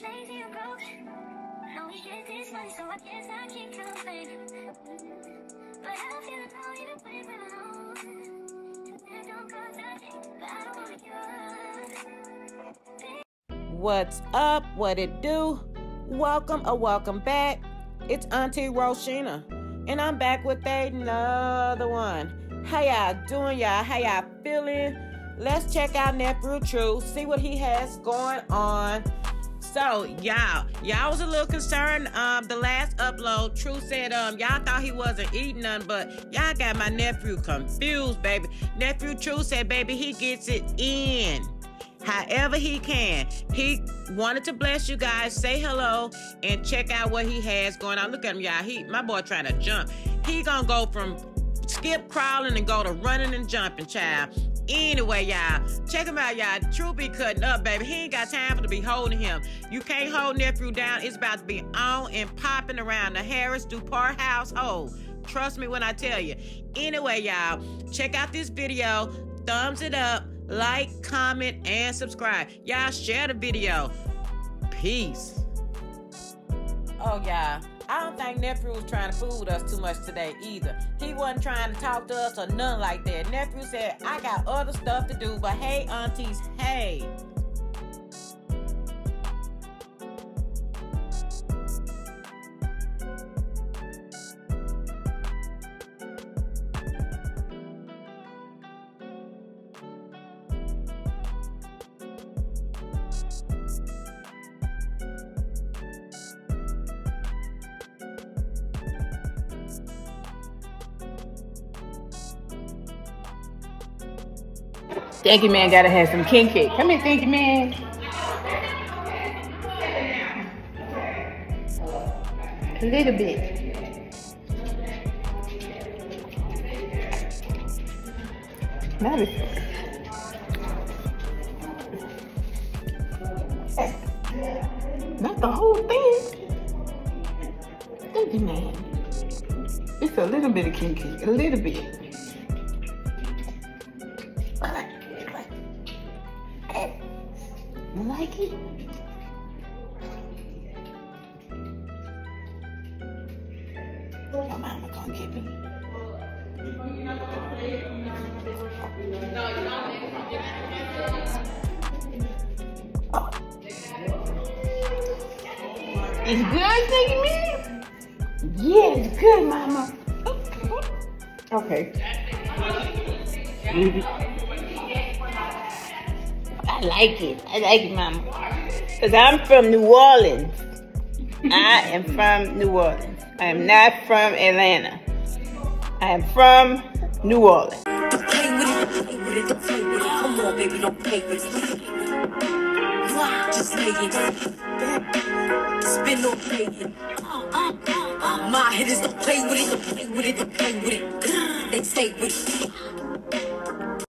lazy and broke. This money, so I guess I keep complaining. But I feel even when alone. Don't but I don't wanna give up. What's up? What it do? Welcome or welcome back. It's Auntie Roshena, and I'm back with another one. How y'all doing, y'all? How y'all feeling? Let's check out Nephew True, see what he has going on. So, y'all, y'all was a little concerned. Um, the last upload, True said, um, y'all thought he wasn't eating none, but y'all got my nephew confused, baby. Nephew True said, baby, he gets it in however he can. He wanted to bless you guys, say hello, and check out what he has going on. Look at him, y'all. He, my boy, trying to jump. He gonna go from skip crawling and go to running and jumping, child. Anyway, y'all, check him out, y'all. True be cutting up, baby. He ain't got time for to be holding him. You can't hold nephew down. It's about to be on and popping around the Harris Dupart household. Trust me when I tell you. Anyway, y'all, check out this video. Thumbs it up, like, comment, and subscribe. Y'all share the video. Peace. Oh, y'all. I don't think nephew was trying to fool us too much today either. He wasn't trying to talk to us or none like that. Nephew said, I got other stuff to do, but hey, aunties, hey. Thank you, man. Gotta have some king cake. Come here, thank you, man. A little bit. That is. Not the whole thing. Thank you, man. It's a little bit of king cake. A little bit. You like it? Your mama gonna get me. It's good, thinking me? Yeah, it's good, mama. Okay. I like it. I like it, mama. Because I'm from New Orleans. I am from New Orleans. I am not from Atlanta. I am from New Orleans. My don't play with it, don't play with it, don't play with it. They stay with it.